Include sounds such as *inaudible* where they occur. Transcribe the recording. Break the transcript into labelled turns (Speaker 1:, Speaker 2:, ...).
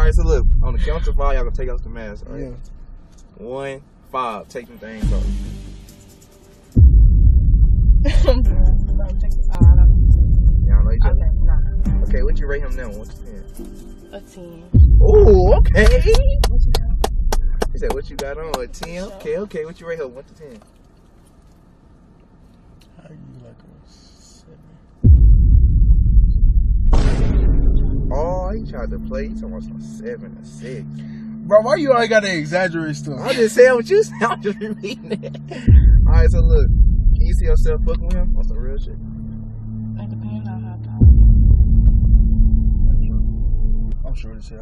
Speaker 1: right, so look, on the count of five, y'all gonna take off the mask. All right?
Speaker 2: Yeah.
Speaker 1: One, five, take them things off. Y'all know each
Speaker 3: Okay,
Speaker 1: other.
Speaker 3: nah.
Speaker 1: Okay, what you rate him now? One to ten.
Speaker 3: A 10.
Speaker 1: Oh, okay. He said, "What you got on?" A ten. Okay, okay. What you rate him? One to ten.
Speaker 2: How you like a
Speaker 1: tried to play. He talking about some seven or six.
Speaker 2: Bro, why you always gotta exaggerate stuff?
Speaker 1: I'm just saying what you said. *laughs* I'm just repeating it. All right, so look, can you see yourself fucking with him on some real shit?
Speaker 3: It depends on how tall.
Speaker 2: I'm sure as hell.